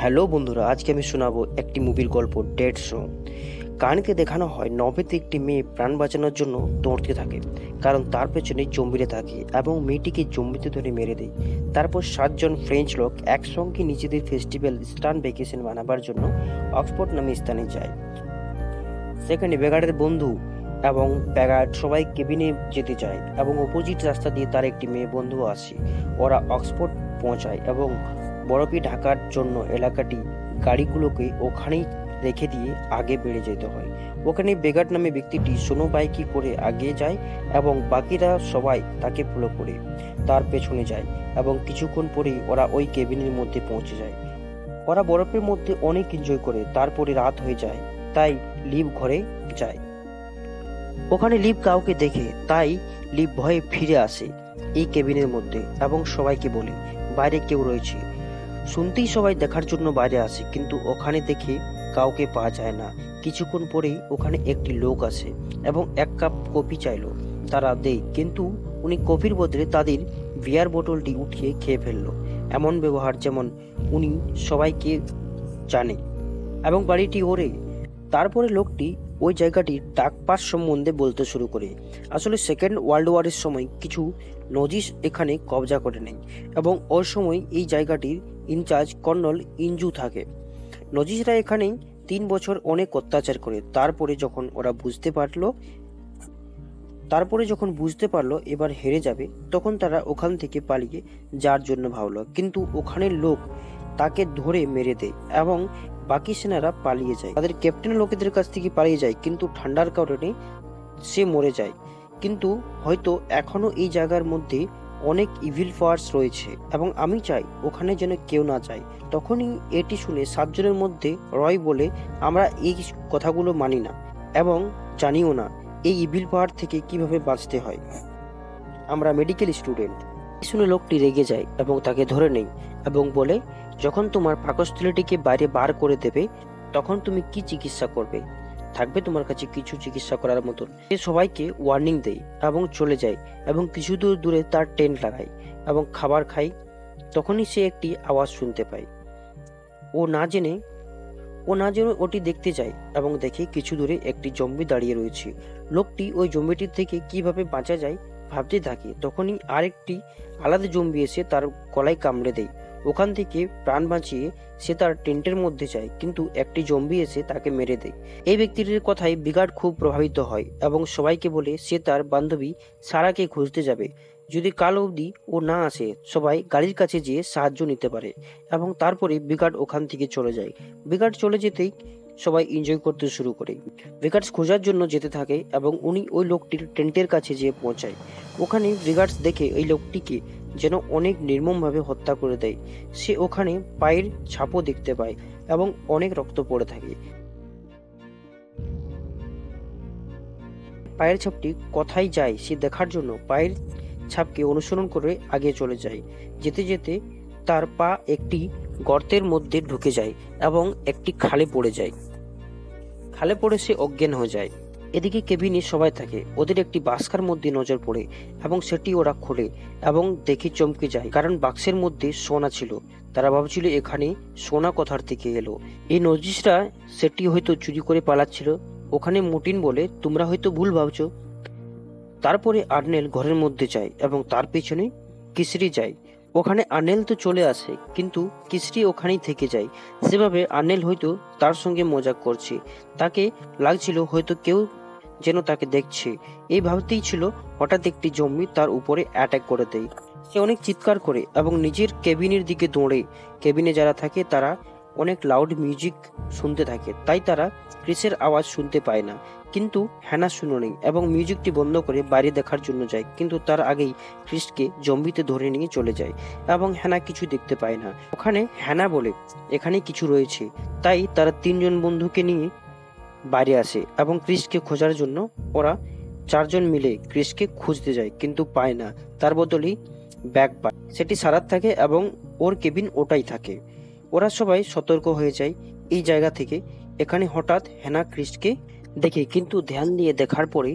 Hello বন্ধুরা, আজকে আমি শোনাবো একটি মুভির গল্প ডেড শো কানকে দেখানো হয় নবেতে একটি মেয়ে প্রাণ বাঁচানোর জন্য দৌড়তে থাকে, কারণ তার পেছনে জম্বিরে থাকে এবং মেয়েটিকে জম্বিতে ধরে মেরে দেয়। তারপর সাতজন ফ্রেঞ্চ লোক একসঙ্গে নিজেদের ফেস্টিভ্যাল স্টান ভ্যাকেশন বানাবার জন্য অক্সফোর্ড নামে স্থানে যায়। সেখানে বেগার্ডের বন্ধু এবং ব্যাগার্ড সবাই কেবিনে যেতে চায় এবং অপোজিট রাস্তা দিয়ে তার একটি মেয়ে বন্ধু আসে। ওরা অক্সফোর্ড পৌঁছায় এবং বরফে ঢাকার জন্য এলাকাটি গাড়িগুলোকে ওখানেই রেখে দিয়ে আগে বেড়ে যেতে হয়। ওখানে বেগাট নামে ব্যক্তিটি সোনো বাইকি করে আগে যায় এবং বাকিরা সবাই তাকে ফলো করে, তার পেছনে যায় এবং কিছুক্ষণ পরেই ওরা ওই কেবিনের মধ্যে পৌঁছে যায়। ওরা বরফের মধ্যে অনেক এনজয় করে, তারপরে রাত হয়ে যায়, তাই লিভ ঘরে যায়। ওখানে লিভ কাউকে দেখে, তাই লিভ ভয়ে ফিরে আসে এই কেবিনের মধ্যে এবং সবাইকে বলে, বাইরে কেউ রয়েছে। শুনতেই সবাই দেখার জন্য বাইরে আসে, কিন্তু ওখানে দেখে কাউকে পাওয়া যায় না। কিছুক্ষণ পরেই ওখানে একটি লোক আসে এবং এক কাপ কফি চাইলো। তারা দেয় কিন্তু উনি কফির বদলে তাদের বিয়ার বোতলটি উঠিয়ে খেয়ে ফেলল। এমন ব্যবহার যেমন উনি সবাইকে জানে। এবং বাড়িটি ওরে তারপরে লোকটি ওই জায়গাটির ডাক পাস সম্বন্ধে বলতে শুরু করে। আসলে সেকেন্ড ওয়ার্ল্ড ওয়ারের সময় কিছু নজিস এখানে কবজা করে নেয়। এবং ওই সময় এই জায়গাটির ইনচার্জ কর্নল ইঞ্জু থাকে। নজিসরা এখানেই তিন বছর অনেক অত্যাচার করে। তারপরে যখন ওরা বুঝতে পারল, তারপরে যখন বুঝতে পারল এবার হেরে যাবে, তখন তারা ওখান থেকে পালিয়ে যার জন্য ভাবলো। কিন্তু ওখানের লোক তাকে ধরে মেরে দেয় এবং বাকি সেনারা পালিয়ে যায়। তাদের ক্যাপ্টেন লোকেদের কাছ থেকে পালিয়ে যায়, কিন্তু ঠান্ডার কারণে সে মরে যায়। কিন্তু হয়তো এখনও এই জায়গার মধ্যে অনেক ইভিল পাওয়ার্স রয়েছে এবং আমি চাই ওখানে যেন কেউ না যায়। তখনই এটি শুনে সাতজনের মধ্যে রয় বলে, আমরা এই কথাগুলো মানি না এবং জানিও না এই ইভিল পাওয়ার থেকে কীভাবে বাঁচতে হয়। আমরা মেডিকেল স্টুডেন্ট শুনে লোকটি রেগে যায় এবং তাকে ধরে নেই এবং বলে, যখন তোমার পাকস্থলীটিকে বাইরে বার করে দেবে, তখন তুমি কি চিকিৎসা করবে? থাকবে তোমার কাছে কিছু চিকিৎসা করার মতন। সে সবাইকে ওয়ার্নিং দেয় এবং চলে যায় এবং কিছু দূর দূরে তার টেন্ট লাগায় এবং খাবার খায় তখনই সে একটি আওয়াজ শুনতে পায়। ও না জেনে, ও না জেনে ওটি দেখতে যায় এবং দেখে কিছু দূরে একটি জম্বি দাঁড়িয়ে রয়েছে। লোকটি ওই জম্বিটির থেকে কীভাবে বাঁচা যায় ভাবতে থাকে। তখনই আরেকটি আলাদা জম্বি এসে তার গলায় কামড়ে দেয়। ওখান থেকে প্রাণ বাঁচিয়ে সে তার টেন্টের মধ্যে যায়, কিন্তু একটি জম্বি এসে তাকে মেরে দেয়। এই ব্যক্তিটির কথায় বিগাট খুব প্রভাবিত হয় এবং সবাইকে বলে সে তার বান্ধবী সারাকে খুঁজতে যাবে। যদি কাল অবধি ও না আসে, সবাই গাড়ির কাছে যেয়ে সাহায্য নিতে পারে এবং তারপরে বিগাট ওখান থেকে চলে যায়। বিগাট চলে যেতেই সবাই এনজয় করতে শুরু করে। ব্রিগার্ডস খোঁজার জন্য যেতে থাকে এবং উনি ওই লোকটির টেন্টের কাছে যেয়ে পৌঁছায়। ওখানে ব্রিগার্ডস দেখে এই লোকটিকে যেন অনেক নির্মমভাবে হত্যা করে দেয়। সে ওখানে পায়ের ছাপও দেখতে পায় এবং অনেক রক্ত পড়ে থাকে। পায়ের ছাপটি কোথায় যায় সে দেখার জন্য পায়ের ছাপকে অনুসরণ করে আগে চলে যায়। যেতে যেতে তার পা একটি গর্তের মধ্যে ঢুকে যায় এবং একটি খালে পড়ে যায়। খালে পড়ে সে অজ্ঞান হয়ে যায়। এদিকে কেবিনে সবাই থাকে। ওদের একটি বাস্কার মধ্যে নজর পড়ে এবং সেটি ওরা খোলে এবং দেখে চমকে যায়। কারণ বাক্সের মধ্যে সোনা ছিল। তারা ভাবছিল, এখানে সোনা কথার থেকে এলো? এই নজিসরা সেটি হয়তো চুরি করে পালাচ্ছিল। ওখানে মুটিন বলে তোমরা হয়তো ভুল ভাবছ। তারপরে আর্নেল ঘরের মধ্যে যায় এবং তার পেছনে কিসরি যায়। ওখানে আনেল তো চলে আসে, কিন্তু কিসরি ওখানেই থেকে যায়। সেভাবে আনেল হয়তো তার সঙ্গে মজা করছে। তাকে লাগছিল হয়তো কেউ যেন তাকে দেখছে। এই ভাবতেই ছিল হঠাৎ একটি জম্বি তার উপরে অ্যাটাক করে দেয়। সে অনেক চিৎকার করে এবং নিজের কেবিনের দিকে দৌড়ে। কেবিনে যারা থাকে তারা অনেক লাউড মিউজিক শুনতে থাকে। তাই তারা ক্রিসের আওয়াজ শুনতে পায় না। কিন্তু হ্যানা শুনো নেই এবং মিউজিকটি বন্ধ করে বাইরে দেখার জন্য যায়। কিন্তু তার আগেই ক্রিসকে জম্বিতে ধরে নিয়ে চলে যায় এবং হ্যানা কিছু দেখতে পায় না। ওখানে হ্যানা বলে এখানে কিছু রয়েছে। তাই তারা তিনজন বন্ধুকে নিয়ে বাইরে আসে এবং ক্রিসকে খোঁজার জন্য ওরা চারজন মিলে ক্রিসকে খুঁজতে যায়, কিন্তু পায় না। তার বদলেই ব্যাগ পায়। সেটি সারাত থাকে এবং ওর কেবিন ওটাই থাকে। ওরা সবাই সতর্ক হয়ে যায় এই জায়গা থেকে। এখানে হঠাৎ হেনা খ্রিস্টকে দেখে, কিন্তু ধ্যান দিয়ে দেখার পরে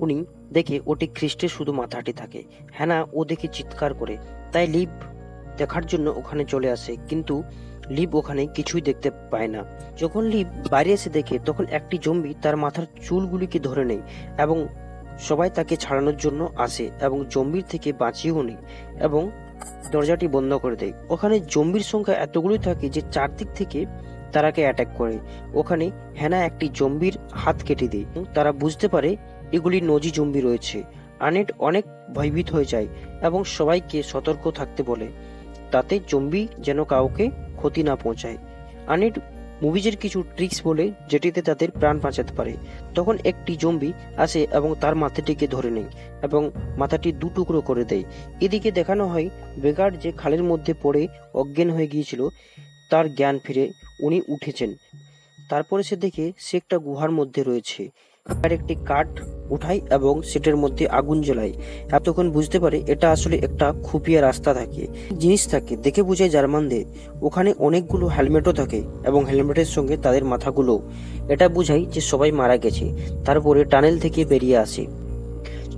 উনি দেখে ওটি খ্রিস্টের শুধু মাথাটি থাকে। হেনা ও দেখে চিৎকার করে, তাই লিভ দেখার জন্য ওখানে চলে আসে। কিন্তু লিভ ওখানে কিছুই দেখতে পায় না। যখন লিভ বাইরে এসে দেখে, তখন একটি জম্বি তার মাথার চুলগুলিকে ধরে নেয় এবং সবাই তাকে ছাড়ানোর জন্য আসে এবং জম্বির থেকে বাঁচিয়েও নেই এবং দরজাটি বন্ধ করে দেয়। ওখানে জম্বির সংখ্যা এতগুলোই থাকে যে চারদিক থেকে তারাকে অ্যাটাক করে। ওখানে হেনা একটি জম্বির হাত কেটে দেয় তারা বুঝতে পারে এগুলি নজি জম্বি রয়েছে। আনেট অনেক ভয়ভীত হয়ে যায় এবং সবাইকে সতর্ক থাকতে বলে। তাতে জম্বি যেন কাউকে ক্ষতি না পৌঁছায়। আনেট মুভিজের কিছু ট্রিক্স বলে যেটিতে তাদের প্রাণ বাঁচাতে পারে। তখন একটি জম্বি আসে এবং তার মাথাটিকে ধরে নেয় এবং মাথাটি দু টুকরো করে দেয়। এদিকে দেখানো হয়, বেগার যে খালের মধ্যে পড়ে অজ্ঞান হয়ে গিয়েছিল, তার জ্ঞান ফিরে উনি উঠেছেন। তারপরে সে দেখে সে একটা গুহার মধ্যে রয়েছে। আর একটি কাঠ উঠায় এবং সেটার মধ্যে আগুন জ্বালায় এতক্ষণ বুঝতে পারে এটা আসলে একটা খুপিয়া রাস্তা থাকে, জিনিস থাকে। দেখে বোঝায় জার্মানদের, ওখানে অনেকগুলো হেলমেটও থাকে এবং হেলমেটের সঙ্গে তাদের মাথাগুলো। এটা বোঝায় যে সবাই মারা গেছে, তারপরে টানেল থেকে বেরিয়ে আসে।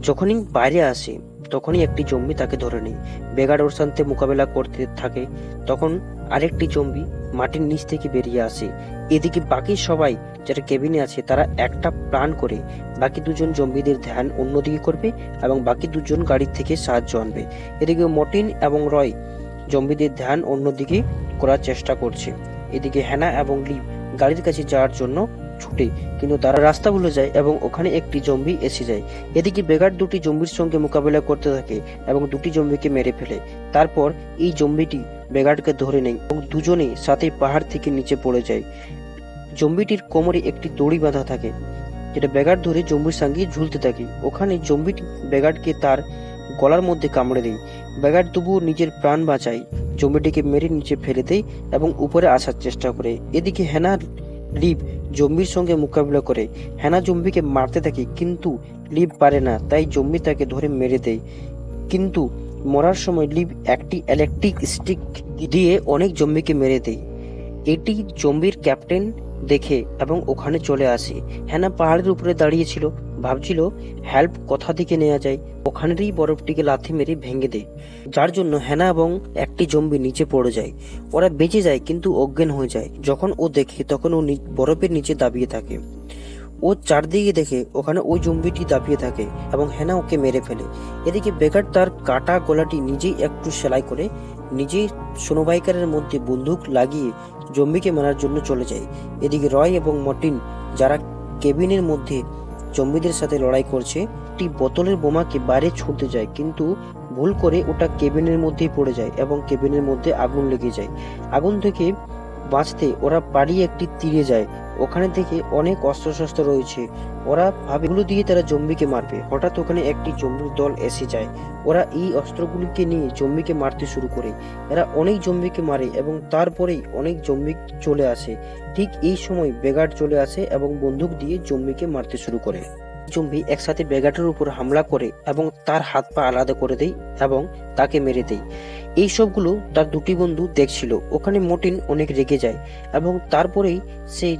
যখনই বাইরে আসে, তখনই একটি জম্বি তাকে ধরে নেয়। বেগার ওর মোকাবেলা করতে থাকে, তখন আরেকটি জম্বি মাটির নিচ থেকে বেরিয়ে আসে। এদিকে বাকি সবাই যারা কেবিনে আছে, তারা একটা প্ল্যান করে বাকি দুজন জম্বিদের ধ্যান অন্যদিকে করবে এবং বাকি দুজন গাড়ির থেকে সাহায্য আনবে। এদিকে মটিন এবং রয় জম্বিদের ধ্যান অন্যদিকে করার চেষ্টা করছে। এদিকে হ্যানা এবং লিভ গাড়ির কাছে যাওয়ার জন্য ছুটে, কিন্তু তারা রাস্তা ভুলে যায় এবং ওখানে একটি জম্বি এসে যায়। এদিকে বেগার দুটি জম্বির সঙ্গে মোকাবিলা করতে থাকে এবং দুটি জম্বিকে মেরে ফেলে। তারপর এই জম্বিটি বেগারকে ধরে নেয় এবং দুজনে সাথে পাহাড় থেকে নিচে পড়ে যায়। জম্বিটির কোমরে একটি দড়ি বাঁধা থাকে, যেটা ব্যাগার ধরে জম্বির সঙ্গে ঝুলতে থাকে। ওখানে জম্বিটি বেগারকে তার গলার মধ্যে কামড়ে দেয়। বেগার তবুও নিজের প্রাণ বাঁচায়। জম্বিটিকে মেরে নিচে ফেলে দেয় এবং উপরে আসার চেষ্টা করে। এদিকে হেনা লিভ জম্বির সঙ্গে মোকাবিলা করে। হেনা জম্বিকে মারতে থাকে, কিন্তু লিভ পারে না, তাই জম্বি তাকে ধরে মেরে দেয়। কিন্তু মরার সময় লিভ একটি ইলেকট্রিক স্টিক দিয়ে অনেক জম্বিকে মেরে দেয়। এটি জম্বির ক্যাপ্টেন দেখে এবং ওখানে চলে আসে। হ্যানা পাহাড়ের উপরে দাঁড়িয়েছিল ভাবছিল, হেল্প কোথা থেকে নেওয়া যায়? ওখানেরই বরফটিকে লাথি মেরে ভেঙে দেয়। যার জন্য হ্যানা এবং একটি জম্বি নিচে পড়ে যায়। ওরা বেঁচে যায় কিন্তু অজ্ঞান হয়ে যায়। যখন ও দেখে, তখন ও বরফের নিচে দাবিয়ে থাকে। ও চারদিকে দেখে, ওখানে ওই জম্বিটি দাপিয়ে থাকে এবং হেনা ওকে মেরে ফেলে। এদিকে বেকার তার কাটা গলাটি নিজেই একটু সেলাই করে নিজেই সোনোবাইকারের মধ্যে বন্দুক লাগিয়ে জম্বিকে মারার জন্য চলে যায়। এদিকে রয় এবং মর্টিন, যারা কেবিনের মধ্যে জম্বিদের সাথে লড়াই করছে, একটি বোতলের বোমাকে বাইরে ছুটতে যায়, কিন্তু ভুল করে ওটা কেবিনের মধ্যেই পড়ে যায় এবং কেবিনের মধ্যে আগুন লেগে যায়। আগুন থেকে বাঁচতে ওরা পাড়িয়ে একটি তীরে যায় ওখানে থেকে অনেক অস্ত্রশস্ত্র রয়েছে। ওরা ভাবে এগুলো দিয়ে তারা জম্বিকে মারবে। হঠাৎ ওখানে একটি জম্বির দল এসে যায়। ওরা এই অস্ত্রগুলিকে নিয়ে জম্বিকে মারতে শুরু করে। এরা অনেক জম্বিকে মারে এবং তারপরেই অনেক জম্বি চলে আসে। ঠিক এই সময় বেগার চলে আসে এবং বন্দুক দিয়ে জম্বিকে মারতে শুরু করে। জম্বি একসাথে বেগাটের উপর হামলা করে এবং তার হাত পা আলাদা করে দেয় এবং তাকে মেরে দেয়। এই সবগুলো তার দুটি বন্ধু দেখছিল। ওখানে মোটিন অনেক রেগে যায় এবং তারপরেই সে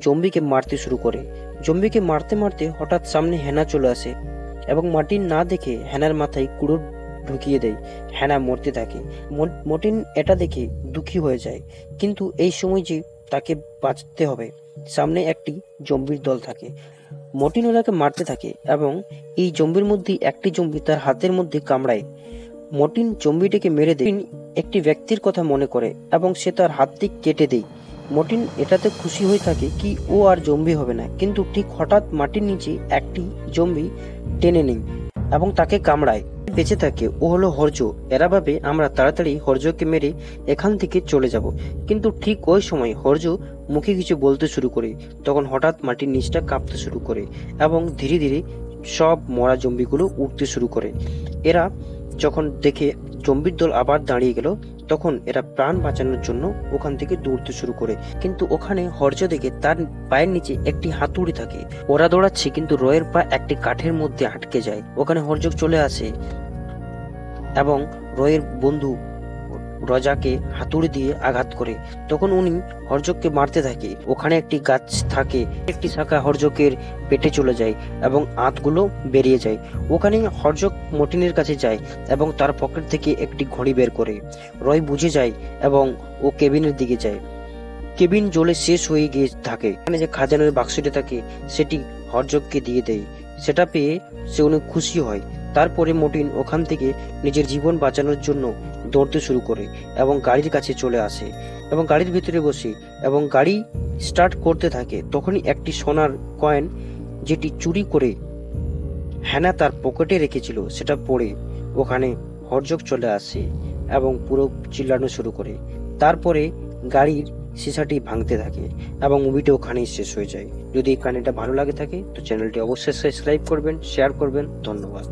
জম্বিকে মারতে শুরু করে। জম্বিকে মারতে মারতে হঠাৎ সামনে হেনা চলে আসে এবং মার্টিন না দেখে হেনার মাথায় কুড়ো ঢুকিয়ে দেয়। হেনা মরতে থাকে। মর্টিন এটা দেখে দুঃখী হয়ে যায়। কিন্তু এই সময় যে তাকে বাঁচতে হবে, সামনে একটি জম্বির দল থাকে। মর্টিন ওরাকে মারতে থাকে এবং এই জম্বির মধ্যে একটি জম্বি তার হাতের মধ্যে কামড়ায়। মর্টিন জম্বিটিকে মেরে দেয়। একটি ব্যক্তির কথা মনে করে এবং সে তার হাতটি কেটে দেয়। মর্টিন এটাতে খুশি হয়ে থাকে কি ও আর জম্বি হবে না। কিন্তু ঠিক হঠাৎ মাটির নিচে একটি জম্বি টেনে নেই এবং তাকে কামড়ায়। বেঁচে থাকে। ও হলো হর্য। এরা ভাবে, আমরা তাড়াতাড়ি হর্যকে মেরে এখান থেকে চলে যাব। কিন্তু ঠিক ওই সময় হর্য মুখে কিছু বলতে শুরু করে। তখন হঠাৎ মাটির নিচটা কাঁপতে শুরু করে এবং ধীরে ধীরে সব মরা জম্বিগুলো উঠতে শুরু করে। এরা যখন দেখে জম্বির দল আবার দাঁড়িয়ে গেল তখন এরা প্রাণ বাঁচানোর জন্য ওখান থেকে দৌড়তে শুরু করে। কিন্তু ওখানে হর্য দেখে তার পায়ের নিচে একটি হাতুড়ি থাকে। ওরা দৌড়াচ্ছে, কিন্তু রয়ের পা একটি কাঠের মধ্যে আটকে যায়। ওখানে হর্য চলে আসে এবং রয়ের বন্ধু রজাকে হাতুড়ি দিয়ে আঘাত করে। তখন উনি হরজককে মারতে থাকে। ওখানে একটি গাছ থাকে, একটি শাখা হরজকের পেটে চলে যায় এবং আঁতগুলো বেরিয়ে যায়। ওখানে হরজক মটিনের কাছে যায় এবং তার পকেট থেকে একটি ঘড়ি বের করে। রয় বুঝে যায় এবং ও কেবিনের দিকে যায়। কেবিন জলে শেষ হয়ে গিয়ে থাকে। এখানে যে খাজানের বাক্সটি থাকে, সেটি হরজককে দিয়ে দেয়। সেটা পেয়ে সে অনেক খুশি হয়। তারপরে মটিন ওখান থেকে নিজের জীবন বাঁচানোর জন্য দৌড়তে শুরু করে এবং গাড়ির কাছে চলে আসে এবং গাড়ির ভিতরে বসে এবং গাড়ি স্টার্ট করতে থাকে, তখনই একটি সোনার কয়েন যেটি চুরি করে হ্যানা তার পকেটে রেখেছিল, সেটা পড়ে ওখানে হরজক চলে আসে এবং পুরো চিল্লানো শুরু করে। তারপরে গাড়ির সিসাটি ভাঙতে থাকে এবং মুভিটা ওখানেই শেষ হয়ে যায়। যদি এই কাহিনীটা ভালো লাগে থাকে, তো চ্যানেলটি অবশ্যই সাবস্ক্রাইব করবেন শেয়ার করবেন। ধন্যবাদ।